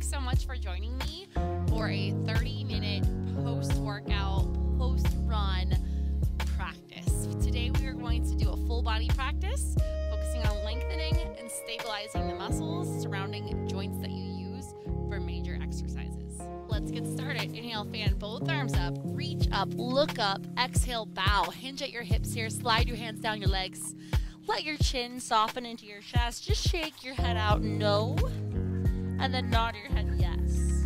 Thanks so much for joining me for a 30 minute post workout, post run practice. Today we are going to do a full body practice focusing on lengthening and stabilizing the muscles surrounding joints that you use for major exercises. Let's get started. Inhale, fan both arms up, reach up, look up, exhale, bow, hinge at your hips here, slide your hands down your legs. Let your chin soften into your chest. Just shake your head out, no and then nod your head yes.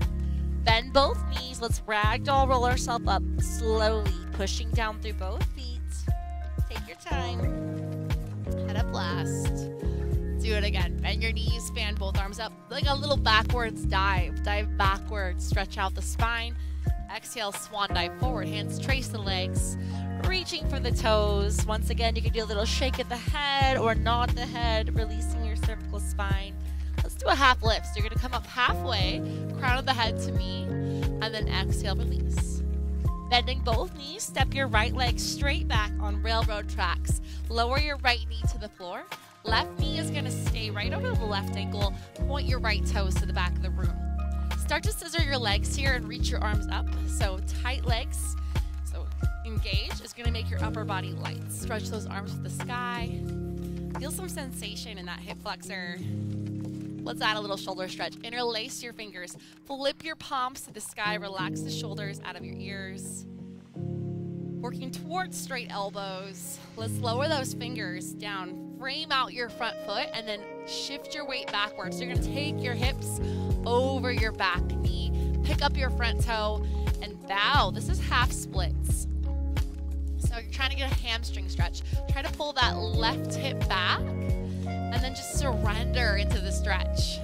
Bend both knees. Let's ragdoll roll ourselves up slowly, pushing down through both feet. Take your time. Head up last. Do it again. Bend your knees, fan both arms up like a little backwards dive. Dive backwards, stretch out the spine. Exhale, swan dive forward. Hands trace the legs, reaching for the toes. Once again, you can do a little shake at the head or nod the head, releasing your cervical spine. A half lift. So you're going to come up halfway, crown of the head to me, and then exhale, release. Bending both knees, step your right leg straight back on railroad tracks. Lower your right knee to the floor. Left knee is going to stay right over the left ankle. Point your right toes to the back of the room. Start to scissor your legs here and reach your arms up. So tight legs. So engage is going to make your upper body light. Stretch those arms to the sky. Feel some sensation in that hip flexor. Let's add a little shoulder stretch. Interlace your fingers. Flip your palms to the sky. Relax the shoulders out of your ears. Working towards straight elbows. Let's lower those fingers down. Frame out your front foot and then shift your weight backwards. So you're to take your hips over your back knee. Pick up your front toe and bow. This is half splits. So you're trying to get a hamstring stretch. Try to pull that left hip back and then just surrender into the stretch.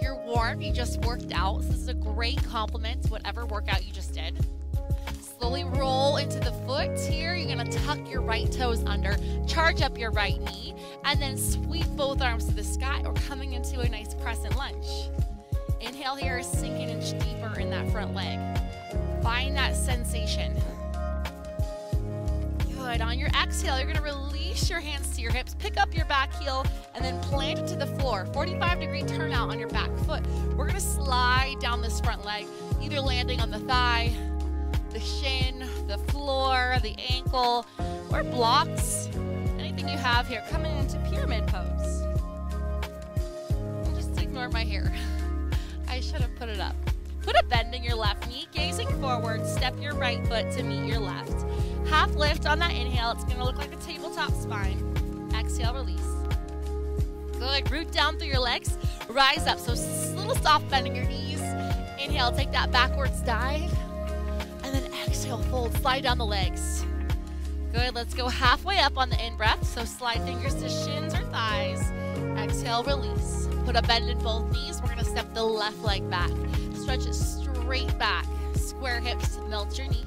You're warm, you just worked out. So this is a great compliment to whatever workout you just did. Slowly roll into the foot here. You're gonna tuck your right toes under, charge up your right knee, and then sweep both arms to the sky or coming into a nice crescent lunge. Inhale here, sink an inch deeper in that front leg. Find that sensation. Good. On your exhale, you're gonna release your hands to your hips, pick up your back heel, and then plant it to the floor. 45 degree turnout on your back foot. We're gonna slide down this front leg, either landing on the thigh, the shin, the floor, the ankle, or blocks. Anything you have here. Coming into pyramid pose. Just ignore my hair. I should have put it up. Put a bend in your left knee, gazing forward. Step your right foot to meet your left. Half lift on that inhale. It's going to look like a tabletop spine. Exhale, release. Good. Root down through your legs. Rise up. So little soft bend in your knees. Inhale, take that backwards dive. And then exhale, fold. Slide down the legs. Good. Let's go halfway up on the in breath. So slide fingers to shins or thighs. Exhale, release. Put a bend in both knees. We're going to step the left leg back. Stretch it straight back. Square hips, melt your knee.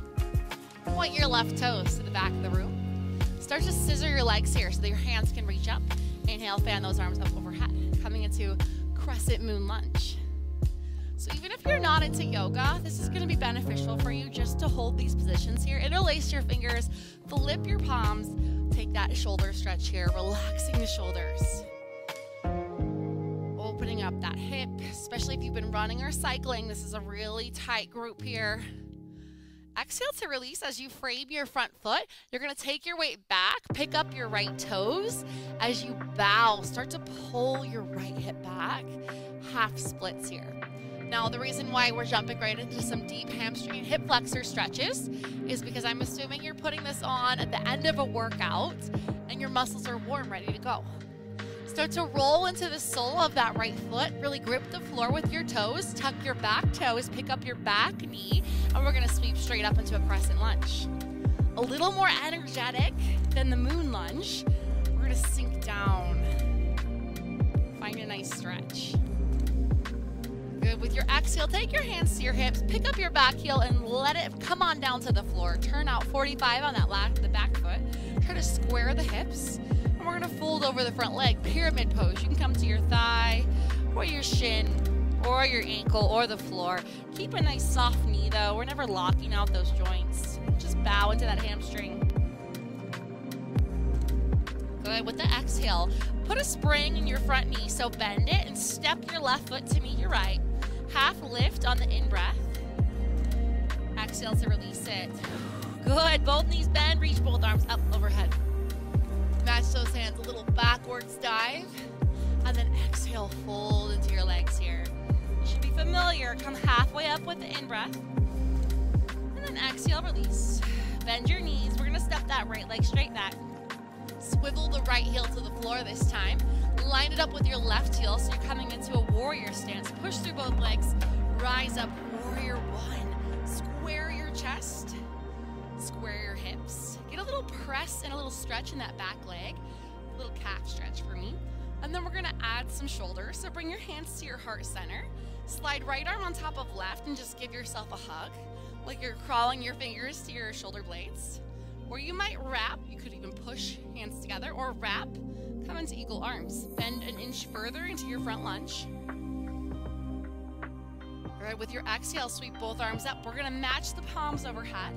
Point your left toes to the back of the room. Start to scissor your legs here so that your hands can reach up. Inhale, fan those arms up overhead. Coming into crescent moon lunge. So even if you're not into yoga, this is going to be beneficial for you just to hold these positions here. Interlace your fingers, flip your palms, take that shoulder stretch here, relaxing the shoulders. Opening up that hip, especially if you've been running or cycling. This is a really tight group here. Exhale to release as you frame your front foot. You're to take your weight back, pick up your right toes. As you bow, start to pull your right hip back. Half splits here. Now, the reason why we're jumping right into some deep hamstring hip flexor stretches is because I'm assuming you're putting this on at the end of a workout and your muscles are warm, ready to go. Start to roll into the sole of that right foot. Really grip the floor with your toes. Tuck your back toes. Pick up your back knee. And we're going to sweep straight up into a crescent lunge. A little more energetic than the moon lunge. We're to sink down. Find a nice stretch. Good. With your exhale, take your hands to your hips. Pick up your back heel and let it come on down to the floor. Turn out 45 on that the back foot. Try to square the hips we're gonna fold over the front leg, pyramid pose. You can come to your thigh or your shin or your ankle or the floor. Keep a nice soft knee though. We're never locking out those joints. Just bow into that hamstring. Good. With the exhale, put a spring in your front knee. So bend it and step your left foot to meet your right. Half lift on the in breath. Exhale to release it. Good. Both knees bend. Reach both arms up overhead. Match those hands. A little backwards dive. And then exhale, fold into your legs here. You should be familiar. Come halfway up with the in breath. And then exhale, release. Bend your knees. We're to step that right leg straight back. Swivel the right heel to the floor this time. Line it up with your left heel so you're coming into a warrior stance. Push through both legs. Rise up, warrior one. Square your chest. Square little press and a little stretch in that back leg. A little calf stretch for me. And then we're gonna add some shoulders. So bring your hands to your heart center. Slide right arm on top of left and just give yourself a hug. Like you're crawling your fingers to your shoulder blades. Or you might wrap, you could even push hands together, or wrap, come into eagle arms. Bend an inch further into your front lunge. All right, with your exhale, sweep both arms up. We're gonna match the palms overhead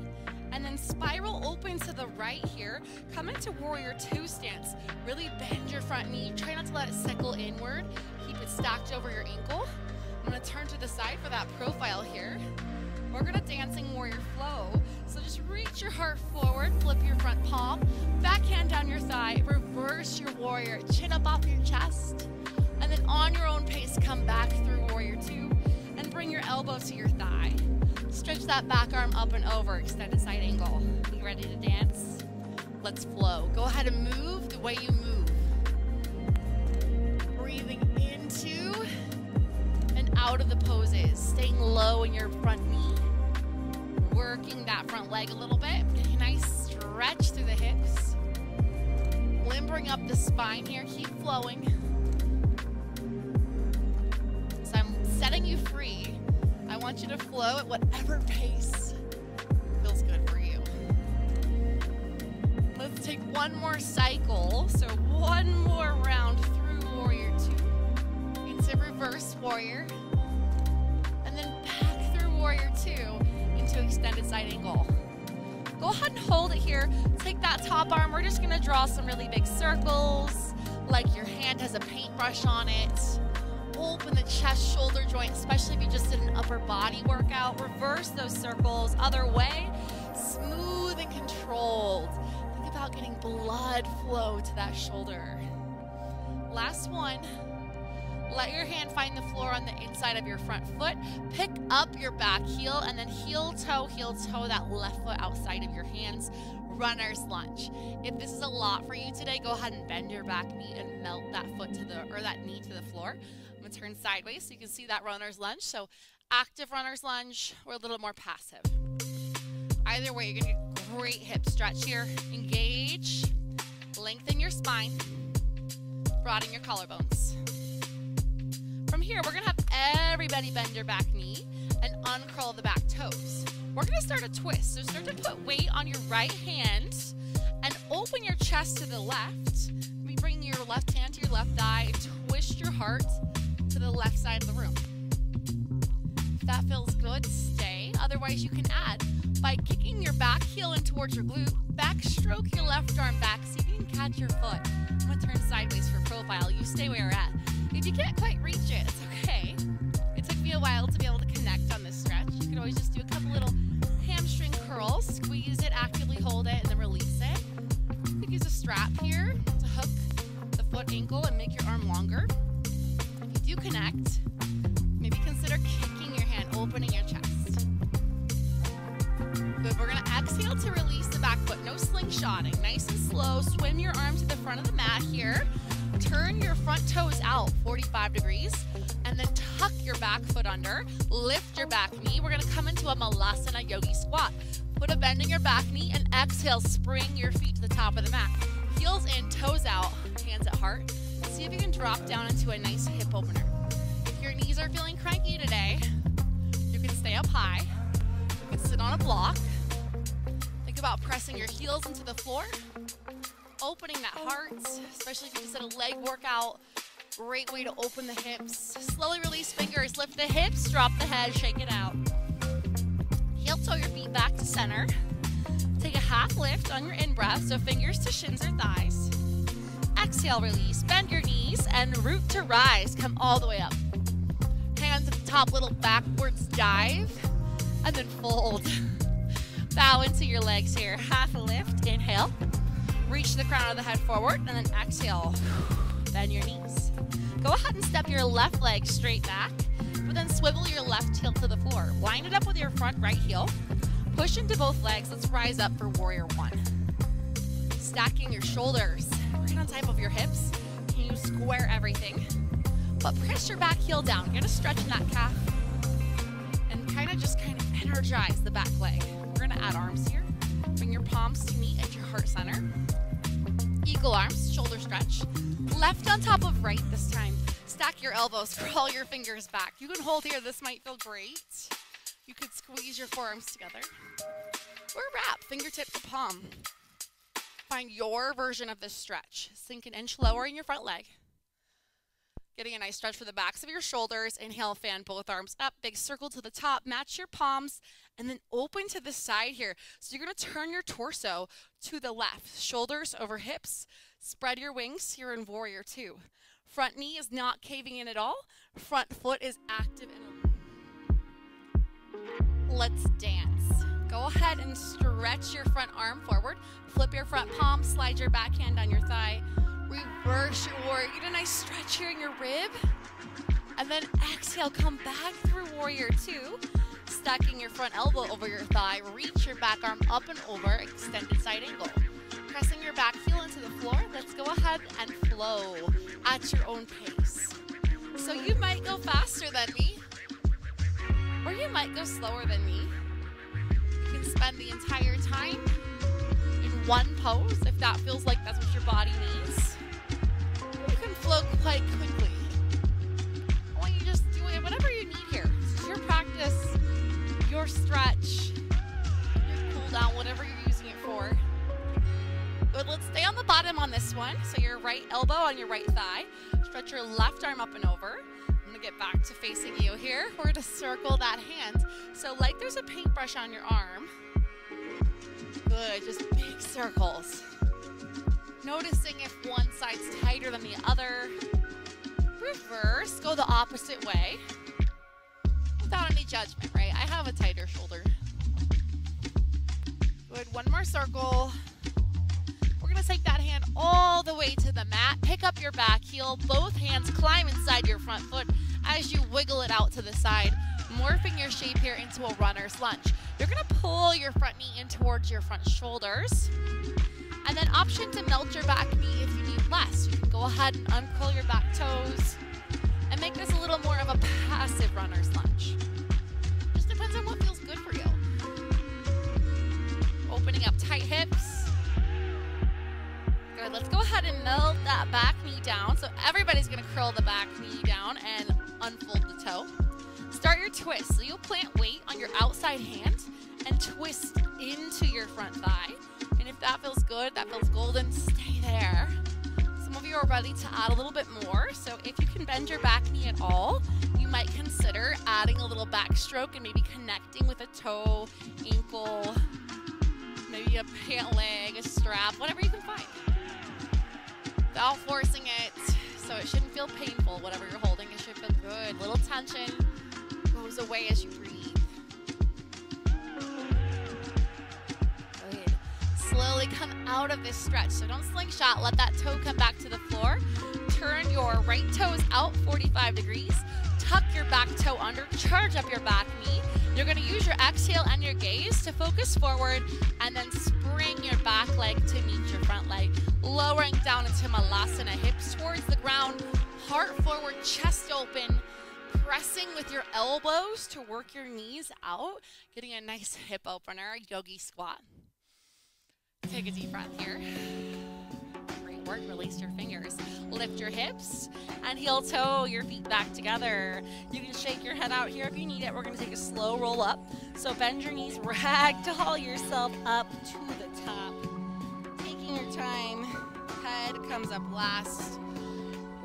and then spiral open to the right here. Come into warrior two stance. Really bend your front knee. Try not to let it sickle inward. Keep it stacked over your ankle. I'm gonna turn to the side for that profile here. We're gonna dancing warrior flow. So just reach your heart forward, flip your front palm, backhand down your thigh, reverse your warrior, chin up off your chest, and then on your own pace, come back through warrior two and bring your elbow to your thigh. Stretch that back arm up and over, extended side angle. You ready to dance? Let's flow. Go ahead and move the way you move. Breathing into and out of the poses, staying low in your front knee working that front leg a little bit. A nice stretch through the hips. Limbering up the spine here. Keep flowing. So I'm setting you free. Want you to flow at whatever pace feels good for you. Let's take one more cycle. So one more round through warrior two into reverse warrior. And then back through warrior two to extended side angle. Go ahead and hold it here. Take that top arm. We're just gonna draw some really big circles, like your hand has a paintbrush on it. Open the chest shoulder joint, especially if you just did an upper body workout. Reverse those circles, other way. Smooth and controlled. Think about getting blood flow to that shoulder. Last one. Let your hand find the floor on the inside of your front foot. Pick up your back heel and then heel toe, heel toe that left foot outside of your hands. Runner's lunge. If this is a lot for you today, go ahead and bend your back knee and melt that foot to the or that knee to the floor. I'm gonna turn sideways so you can see that runner's lunge. So active runner's lunge or a little more passive. Either way, you're gonna get great hip stretch here. Engage, lengthen your spine, broaden your collarbones. From here, we're gonna have everybody bend your back knee and uncurl the back toes. We're gonna start a twist. So start to put weight on your right hand and open your chest to the left. We bring your left hand to your left thigh, twist your heart the left side of the room. If that feels good, stay. Otherwise, you can add by kicking your back heel in towards your glute, backstroke your left arm back, so you can catch your foot. I'm gonna turn sideways for profile. You stay where you're at. If you can't quite reach it, it's okay. It took me a while to be able to connect on this stretch. You can always just do a couple little hamstring curls, squeeze it, actively hold it, and then release it. You could use a strap here to hook the foot ankle and make your arm longer. You connect, maybe consider kicking your hand, opening your chest. Good. We're going to exhale to release the back foot. No slingshotting. Nice and slow. Swim your arm to the front of the mat here turn your front toes out 45 degrees and then tuck your back foot under. Lift your back knee. We're gonna come into a Malasana Yogi squat. Put a bend in your back knee and exhale, spring your feet to the top of the mat. Heels in, toes out, hands at heart. See if you can drop down into a nice hip opener. If your knees are feeling cranky today, you can stay up high. You can sit on a block. Think about pressing your heels into the floor opening that heart, especially if you just did a leg workout. Great way to open the hips. Slowly release fingers, lift the hips, drop the head, shake it out. Heel toe your feet back to center. Take a half lift on your in breath, so fingers to shins or thighs. Exhale, release, bend your knees, and root to rise. Come all the way up. Hands at the top little backwards dive, and then fold. Bow into your legs here. Half lift, inhale. Reach the crown of the head forward, and then exhale. Bend your knees. Go ahead and step your left leg straight back, but then swivel your left heel to the floor. Line it up with your front right heel. Push into both legs. Let's rise up for warrior one. Stacking your shoulders on top of your hips. Can you square everything? But press your back heel down. You're gonna stretch in that calf and kind of just kind of energize the back leg. We're gonna add arms here. Bring your palms to meet at your heart center. Eagle arms, shoulder stretch. Left on top of right this time. Stack your elbows, crawl your fingers back. You can hold here, this might feel great. You could squeeze your forearms together. Or wrap, fingertip to palm. Find your version of this stretch. Sink an inch lower in your front leg. Getting a nice stretch for the backs of your shoulders. Inhale, fan both arms up. Big circle to the top. Match your palms and then open to the side here. So you're going to turn your torso to the left. Shoulders over hips. Spread your wings here in warrior two. Front knee is not caving in at all. Front foot is active and let's dance. Go ahead and stretch your front arm forward. Flip your front palm, slide your back hand on your thigh. Reverse your warrior. Get a nice stretch here in your rib. And then exhale, come back through warrior two. Stacking your front elbow over your thigh. Reach your back arm up and over, extended side angle. Pressing your back heel into the floor. Let's go ahead and flow at your own pace. So you might go faster than me, or you might go slower than me. Can spend the entire time in one pose if that feels like that's what your body needs. You can flow quite quickly. Want you just doing whatever you need here. Is your practice, your stretch, your cool down, whatever you're using it for. But let's stay on the bottom on this one. So your right elbow on your right thigh. Stretch your left arm up and over. Get back to facing you here. We're gonna circle that hand. So like there's a paintbrush on your arm. Good, just big circles. Noticing if one side's tighter than the other. Reverse, go the opposite way. Without any judgment, right? I have a tighter shoulder. Good, one more circle. We're gonna take that hand all the way to the mat. Pick up your back heel. Both hands climb inside your front foot as you wiggle it out to the side, morphing your shape here into a runner's lunge. You're gonna pull your front knee in towards your front shoulders. And then option to melt your back knee if you need less. You can go ahead and uncurl your back toes and make this a little more of a passive runner's lunge. Just depends on what feels good for you. Opening up tight hips. Good, let's go ahead and melt that back knee down. So everybody's gonna curl the back knee down and unfold the toe. Start your twist. So you'll plant weight on your outside hand and twist into your front thigh. And if that feels good, that feels golden, stay there. Some of you are ready to add a little bit more. So if you can bend your back knee at all, you might consider adding a little backstroke and maybe connecting with a toe, ankle, maybe a pant leg, a strap, whatever you can find. Without forcing it, so it shouldn't feel painful, whatever you're holding. Feel good. Little tension goes away as you breathe. Good. Slowly come out of this stretch. So don't slingshot. Let that toe come back to the floor. Turn your right toes out 45 degrees. Tuck your back toe under. Charge up your back knee. You're going to use your exhale and your gaze to focus forward and then spring your back leg to meet your front leg. Lowering down into Malasana, hips towards the ground, heart forward, chest open. Pressing with your elbows to work your knees out, getting a nice hip opener, yogi squat. Take a deep breath here. Great work. Release your fingers. Lift your hips and heel toe your feet back together. You can shake your head out here if you need it. We're going to take a slow roll up. So bend your knees, ragdoll yourself up to the top. Taking your time. Head comes up last.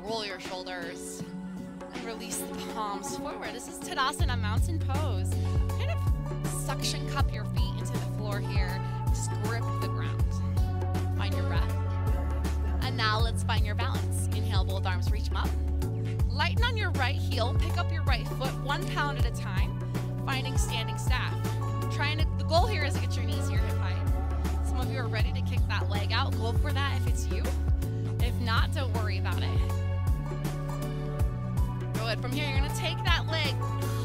Roll your shoulders and release the palms forward. This is Tadasana Mountain Pose. Kind of suction cup your feet into the floor here. Just grip the ground. Find your breath. And now let's find your balance. Inhale, both arms reach them up. Lighten on your right heel, pick up your right foot one pound at a time, finding standing staff. Trying to, the goal here is to get your knees here hip height. Some of you are ready to kick that leg out. Go for that if it's you. If not, don't worry about it. Good. From here, you're gonna take that leg,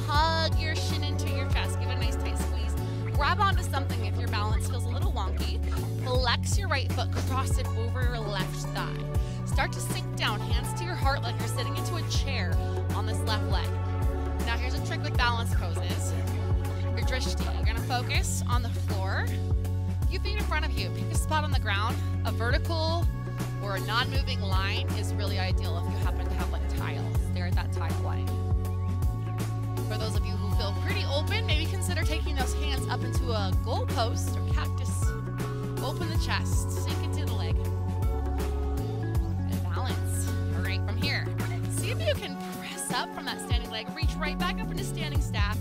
hug your shin into your chest, give it a nice tight squeeze. Grab onto something if your balance feels a little wonky. Flex your right foot, cross it over your left thigh. Start to sink down, hands to your heart like you're sitting into a chair on this left leg. Now here's a trick with balance poses. Your drishti. You're gonna focus on the floor. Few feet in front of you. Pick a spot on the ground. A vertical or a non-moving line is really ideal if you happen to have like tiles. Stare at that tile line. For those of you who feel pretty open, maybe consider taking those hands up into a goalpost or cactus. Open the chest, sink into the leg. And balance. All right, from here, see if you can press up from that standing leg. Reach right back up into standing staff.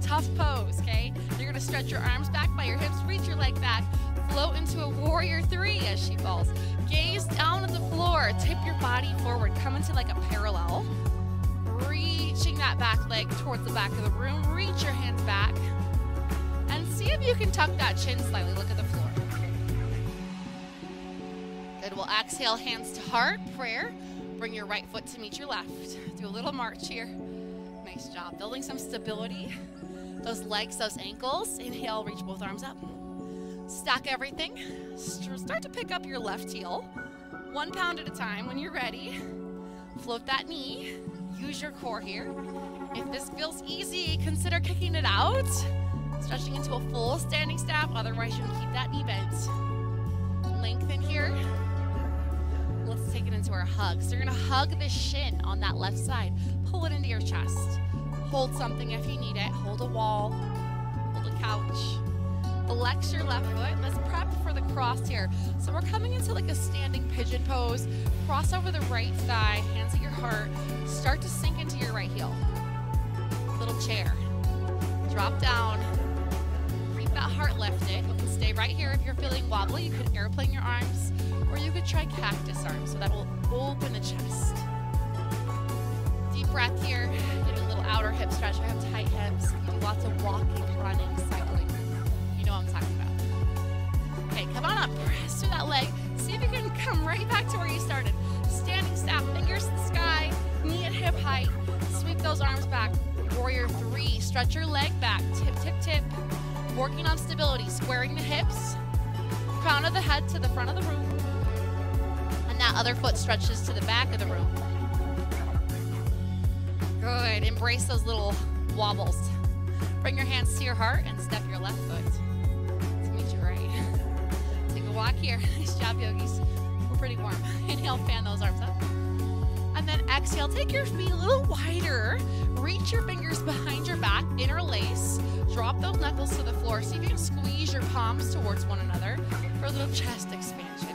Tough pose, okay? You're gonna stretch your arms back by your hips, reach your leg back, float into a warrior three as she falls. Gaze down at the floor, tip your body forward, come into like a parallel. Reaching that back leg towards the back of the room, reach your hands back, and see if you can tuck that chin slightly. Look at the floor. Good. We'll exhale, hands to heart, prayer. Bring your right foot to meet your left. Do a little march here. Nice job. Building some stability. Those legs, those ankles. Inhale, reach both arms up. Stack everything. Start to pick up your left heel. One pound at a time when you're ready. Float that knee. Use your core here. If this feels easy, consider kicking it out. Stretching into a full standing staff. Otherwise, you can keep that knee bent. Lengthen here. Let's take it into our hug. So you're gonna hug the shin on that left side. Pull it into your chest. Hold something if you need it. Hold a wall. Hold a couch. Flex your left foot. Let's prep for the cross here. So we're coming into like a standing pigeon pose. Cross over the right thigh, hands at your heart. Start to sink into your right heel. Little chair. Drop down. Keep that heart lifted. You can stay right here if you're feeling wobbly. You could airplane your arms, or you could try cactus arms. So that will open the chest. Deep breath here. Get a little outer hip stretch. I have tight hips. You do lots of walking, running, cycling. Come on up. Press through that leg. See if you can come right back to where you started. Standing staff, fingers to the sky, knee at hip height. Sweep those arms back. Warrior three. Stretch your leg back. Tip, tip, tip. Working on stability. Squaring the hips. Crown of the head to the front of the room. And that other foot stretches to the back of the room. Good. Embrace those little wobbles. Bring your hands to your heart and step your left foot walk here. Nice job, yogis. We're pretty warm. Inhale, fan those arms up. And then exhale, take your feet a little wider. Reach your fingers behind your back, interlace. Drop those knuckles to the floor. See if you can squeeze your palms towards one another for a little chest expansion.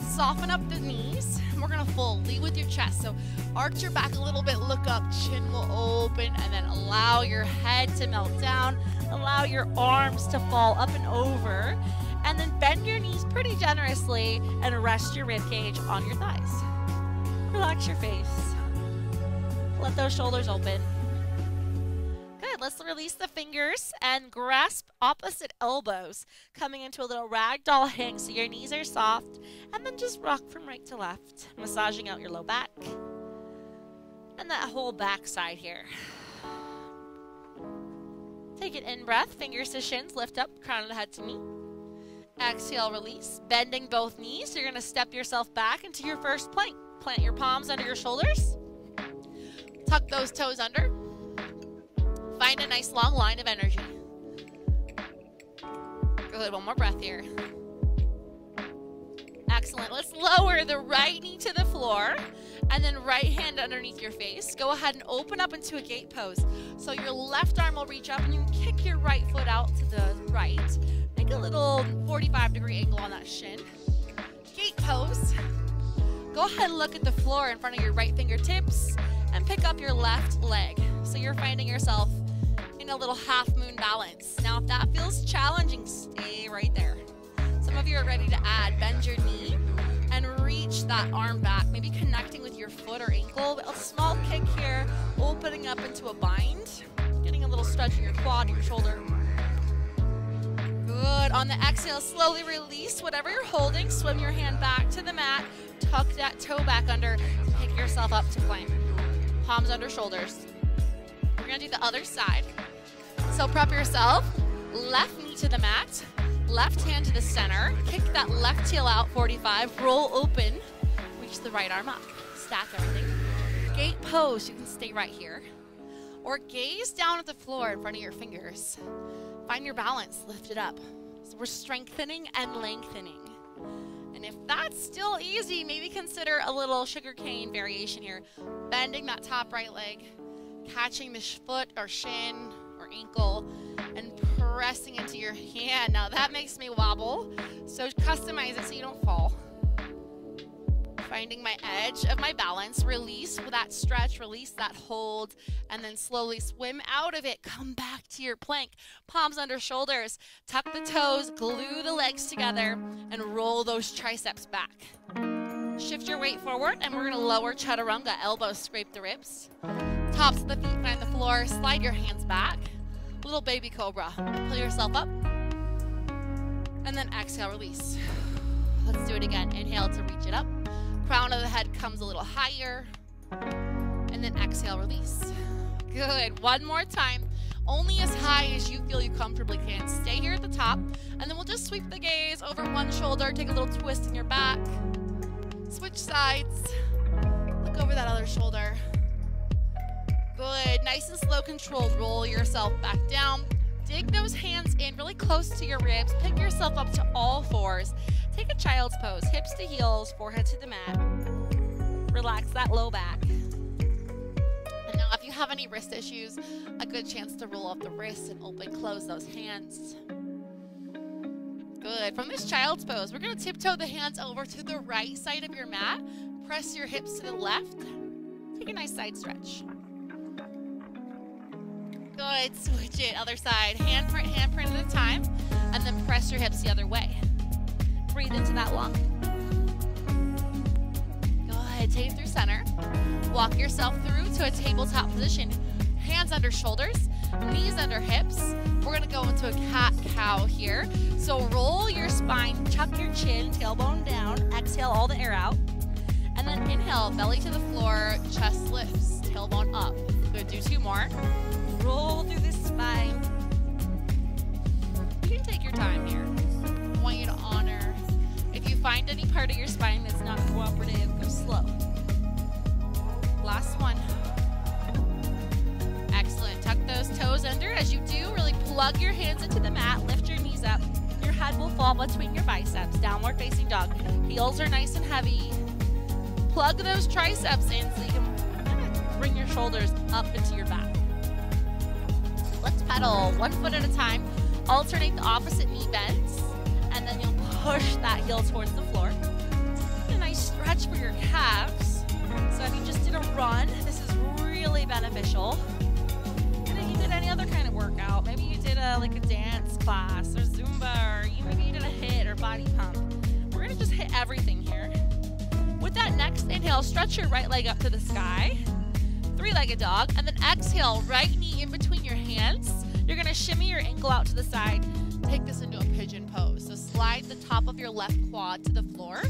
Soften up the knees. We're gonna fold. Lead with your chest. So arch your back a little bit, look up, chin will open, and then allow your head to melt down. Allow your arms to fall up and over. And then bend your knees pretty generously and rest your rib cage on your thighs. Relax your face. Let those shoulders open. Good. Let's release the fingers and grasp opposite elbows, coming into a little ragdoll hang so your knees are soft. And then just rock from right to left, massaging out your low back. And that whole back side here. Take an in breath, fingers to shins, lift up, crown of the head to knee. Exhale, release, bending both knees. You're to step yourself back into your first plank. Plant your palms under your shoulders. Tuck those toes under. Find a nice long line of energy. Good. One more breath here. Excellent. Let's lower the right knee to the floor and then right hand underneath your face. Go ahead and open up into a gate pose. So your left arm will reach up and you kick your right foot out to the right. A little 45 degree angle on that shin. Gate pose. Go ahead and look at the floor in front of your right fingertips and pick up your left leg. So you're finding yourself in a little half moon balance. Now, if that feels challenging, stay right there. Some of you are ready to add. Bend your knee and reach that arm back, maybe connecting with your foot or ankle. A small kick here, opening up into a bind. Getting a little stretch in your quad, your shoulder. Good. On the exhale, slowly release whatever you're holding. Swim your hand back to the mat. Tuck that toe back under. Pick yourself up to plank. Palms under shoulders. We're going to do the other side. So prep yourself. Left knee to the mat. Left hand to the center. Kick that left heel out, 45. Roll open. Reach the right arm up. Stack everything. Gate pose. You can stay right here. Or gaze down at the floor in front of your fingers. Find your balance, lift it up. So we're strengthening and lengthening. And if that's still easy, maybe consider a little sugar cane variation here. Bending that top right leg, catching the foot or shin or ankle, and pressing into your hand. Now that makes me wobble, so customize it so you don't fall finding my edge of my balance, release that stretch, release that hold, and then slowly swim out of it. Come back to your plank, palms under shoulders, tuck the toes, glue the legs together, and roll those triceps back. Shift your weight forward, and we're gonna lower chaturanga, elbows scrape the ribs. Tops of the feet find the floor, slide your hands back. Little baby cobra. Pull yourself up, and then exhale, release. Let's do it again. Inhale to reach it up crown of the head comes a little higher. And then exhale, release. Good. One more time. Only as high as you feel you comfortably can. Stay here at the top. And then we'll just sweep the gaze over one shoulder. Take a little twist in your back. Switch sides. Look over that other shoulder. Good. Nice and slow controlled. Roll yourself back down. Dig those hands in really close to your ribs. Pick yourself up to all fours. Take a child's pose, hips to heels, forehead to the mat. Relax that low back. And now, if you have any wrist issues, a good chance to roll up the wrists and open, close those hands. Good. From this child's pose, we're going to tiptoe the hands over to the right side of your mat. Press your hips to the left. Take a nice side stretch. Good. Switch it. Other side. Handprint, handprint at a time. And then press your hips the other way. Breathe into that lung. Go ahead, take it through center. Walk yourself through to a tabletop position. Hands under shoulders, knees under hips. We're gonna go into a cat cow here. So roll your spine, chuck your chin, tailbone down, exhale all the air out. And then inhale, belly to the floor, chest lifts, tailbone up. Good, do two more. Roll through the spine. You can take your time here. Find any part of your spine that's not cooperative, go slow. Last one. Excellent. Tuck those toes under. As you do, really plug your hands into the mat, lift your knees up. Your head will fall between your biceps. Downward facing dog. Heels are nice and heavy. Plug those triceps in so you can bring your shoulders up into your back. Let's pedal one foot at a time. Alternate the opposite knee you'll push that heel towards the floor. a nice stretch for your calves. So if you just did a run, this is really beneficial. And if you did any other kind of workout, maybe you did a like a dance class or Zumba, or you, maybe you did a HIIT or body pump. We're gonna just hit everything here. With that next inhale, stretch your right leg up to the sky. Three-legged dog, and then exhale, right knee in between your hands. You're gonna shimmy your ankle out to the side take this into a pigeon pose. Slide the top of your left quad to the floor.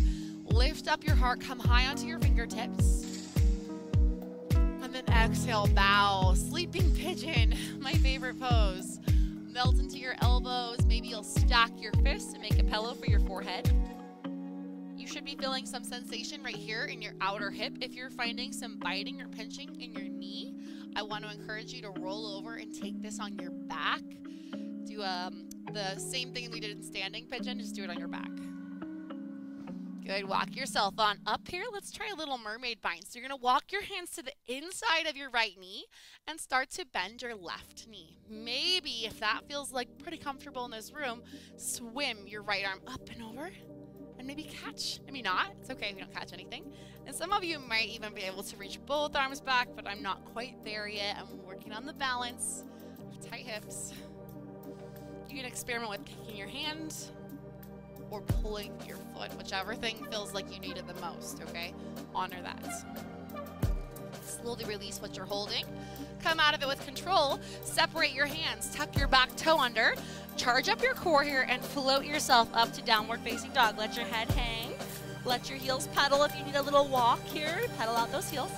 Lift up your heart, come high onto your fingertips. And then exhale, bow. Sleeping pigeon, my favorite pose. Melt into your elbows. Maybe you'll stack your fists and make a pillow for your forehead. You should be feeling some sensation right here in your outer hip. If you're finding some biting or pinching in your knee, I want to encourage you to roll over and take this on your back. Do um, the same thing we did in standing pigeon, just do it on your back. Good, walk yourself on up here. Let's try a little mermaid bind. So you're gonna walk your hands to the inside of your right knee and start to bend your left knee. Maybe if that feels like pretty comfortable in this room, swim your right arm up and over and maybe catch. Maybe not. It's okay if you don't catch anything. And some of you might even be able to reach both arms back, but I'm not quite there yet. I'm working on the balance tight hips. You can experiment with kicking your hands. or pulling your foot, whichever thing feels like you need it the most, okay? Honor that. Slowly release what you're holding. Come out of it with control. Separate your hands. Tuck your back toe under. Charge up your core here and float yourself up to downward facing dog. Let your head hang. Let your heels pedal if you need a little walk here. Pedal out those heels.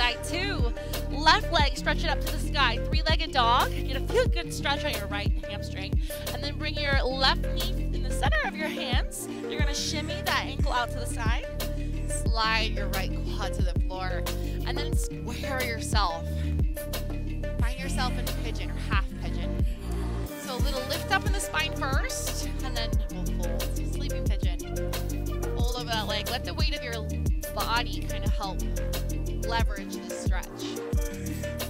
Side two. Left leg, stretch it up to the sky. Three-legged dog. Get a feel good stretch on your right hamstring. And then bring your left knee in the center of your hands. You're gonna shimmy that ankle out to the side. Slide your right quad to the floor. And then square yourself. Find yourself in pigeon or half pigeon. So a little lift up in the spine first, and then we'll fold. Sleeping pigeon. Fold over that leg. Let the weight of your body kind of help leverage the stretch.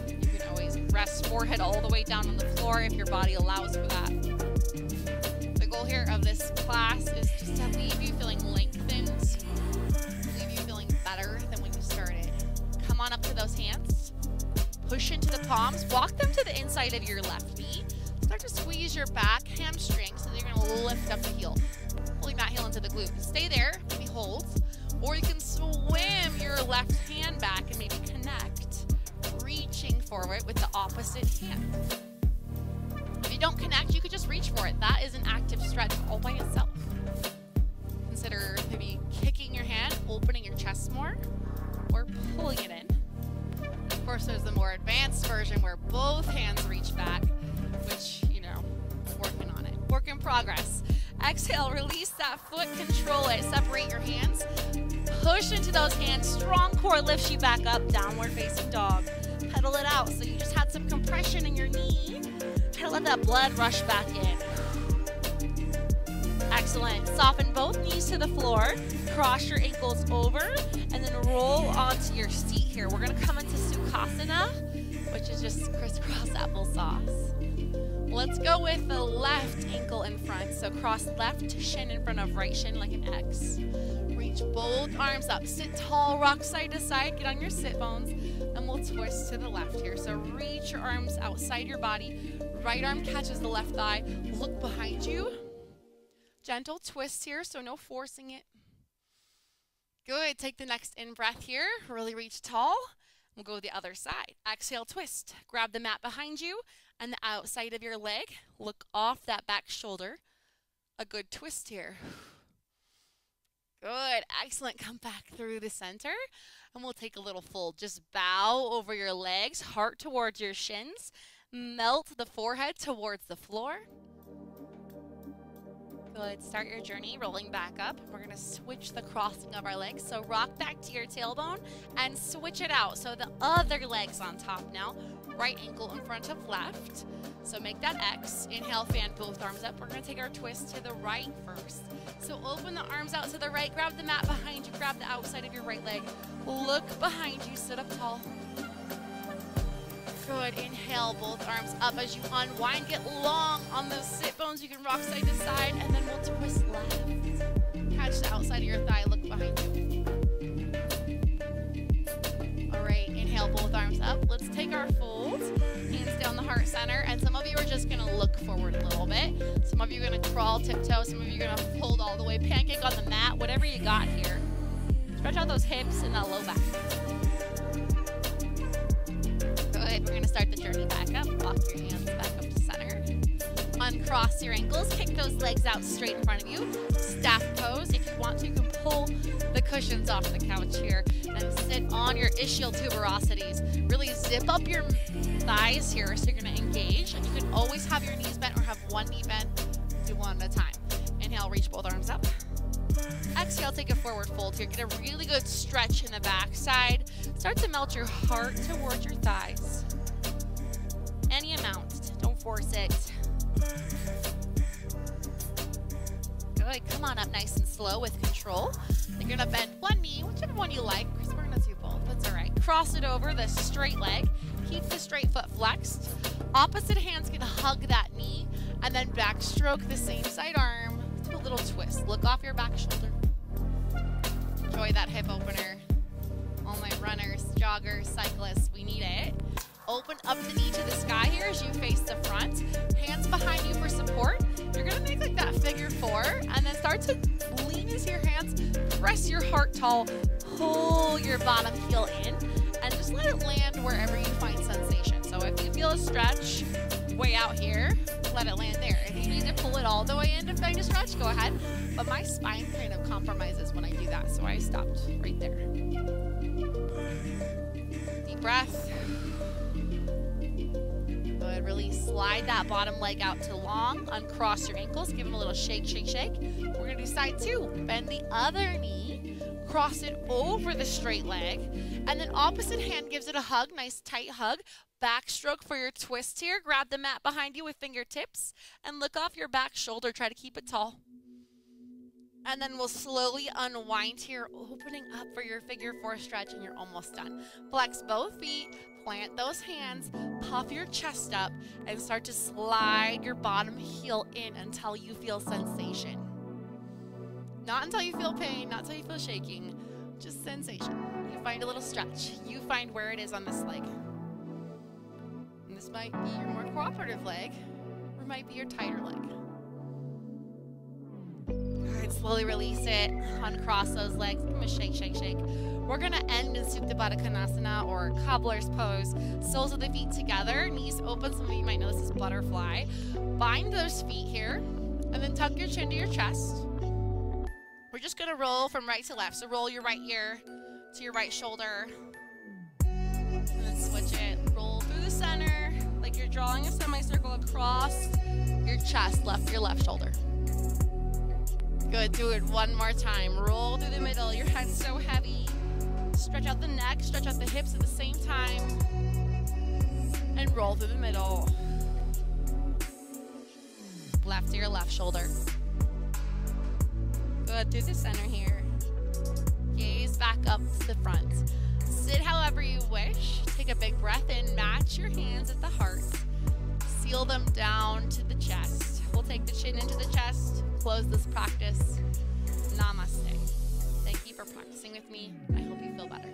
You can always rest forehead all the way down on the floor if your body allows for that. The goal here of this class is just to leave you feeling lengthened, leave you feeling better than when you started. Come on up to those hands. Push into the palms. Walk them to the inside of your left knee. Start to squeeze your back hamstring so that you're going to lift up the heel. Pulling that heel into the glute. Stay there. Maybe hold. Or you can swim your left hand back and maybe connect, reaching forward with the opposite hand. If you don't connect, you could just reach for it. That is an active stretch all by itself. Consider maybe kicking your hand, opening your chest more, or pulling it in. Of course, there's the more advanced version where both hands reach back, which, you know, working on it. Work in progress. Exhale, release that foot, control it. Separate your hands. Push into those hands. Strong core lifts you back up, downward facing dog. Pedal it out. So you just had some compression in your knee. Try to let that blood rush back in. Excellent. Soften both knees to the floor. Cross your ankles over and then roll onto your seat here. We're going to come into Sukhasana, which is just crisscross applesauce. Let's go with the left ankle in front. So cross left shin in front of right shin like an X. Reach both arms up. Sit tall, rock side to side. Get on your sit bones. And we'll twist to the left here. So reach your arms outside your body. Right arm catches the left thigh. Look behind you. Gentle twist here, so no forcing it. Good. Take the next in breath here. Really reach tall. We'll go the other side. Exhale, twist. Grab the mat behind you and the outside of your leg. Look off that back shoulder. A good twist here. Good. Excellent. Come back through the center. And we'll take a little fold. Just bow over your legs, heart towards your shins. Melt the forehead towards the floor. Good. Start your journey rolling back up. We're to switch the crossing of our legs. So rock back to your tailbone and switch it out. So the other leg's on top now right ankle in front of left. So make that X. Inhale, fan both arms up. We're going to take our twist to the right first. So open the arms out to the right. Grab the mat behind you. Grab the outside of your right leg. Look behind you. Sit up tall. Good. Inhale, both arms up as you unwind. Get long on those sit bones. You can rock side to side, and then we'll twist left. Catch the outside of your thigh. Look behind you. Up. Let's take our fold. Hands down the heart center. And some of you are just to look forward a little bit. Some of you are to crawl tiptoe. Some of you are to fold all the way. Pancake on the mat. Whatever you got here. Stretch out those hips and that low back. Good. We're to start the journey back up. Walk your hands back. Uncross your ankles. Kick those legs out straight in front of you. Staff pose. If you want to, you can pull the cushions off the couch here and sit on your ischial tuberosities. Really zip up your thighs here so you're going to engage. And you can always have your knees bent or have one knee bent. Do one at a time. Inhale, reach both arms up. Exhale, take a forward fold here. Get a really good stretch in the back side. Start to melt your heart towards your thighs. Any amount. Don't force it. Come on up nice and slow with control. You're to bend one knee, whichever one you like. We're to do both. That's all right. Cross it over the straight leg. Keep the straight foot flexed. Opposite hand's to hug that knee and then backstroke the same side arm. Do a little twist. Look off your back shoulder. Enjoy that hip opener. All my runners, joggers, cyclists, we need it. Open up the knee to the sky here as you face the front. Hands behind you for support. You're gonna make like that figure four and then start to lean into your hands, press your heart tall, pull your bottom heel in, and just let it land wherever you find sensation. So if you feel a stretch way out here, let it land there. If you need to pull it all the way in to find a stretch, go ahead. But my spine kind of compromises when I do that, so I stopped right there. Deep breath. Really slide that bottom leg out to long, uncross your ankles, give them a little shake, shake, shake. We're gonna do side two. Bend the other knee, cross it over the straight leg, and then opposite hand gives it a hug, nice tight hug. Backstroke for your twist here. Grab the mat behind you with fingertips and look off your back shoulder. Try to keep it tall. And then we'll slowly unwind here, opening up for your figure four stretch, and you're almost done. Flex both feet, plant those hands, puff your chest up, and start to slide your bottom heel in until you feel sensation. Not until you feel pain, not until you feel shaking, just sensation. You find a little stretch. You find where it is on this leg. And this might be your more cooperative leg, or might be your tighter leg. Slowly release it, uncross those legs, give them a shake, shake, shake. We're gonna end in Supta Baddha Konasana or cobbler's pose. Soles of the feet together, knees open, some of you might know this is butterfly. Bind those feet here, and then tuck your chin to your chest. We're just gonna roll from right to left. So roll your right ear to your right shoulder. And then switch it. Roll through the center, like you're drawing a semicircle across your chest, left your left shoulder. Good, do it one more time. Roll through the middle, your head's so heavy. Stretch out the neck, stretch out the hips at the same time. And roll through the middle. Left to your left shoulder. Good, through the center here. Gaze back up to the front. Sit however you wish. Take a big breath in, match your hands at the heart. Seal them down to the chest. We'll take the chin into the chest, close this practice. Namaste. Thank you for practicing with me. I hope you feel better.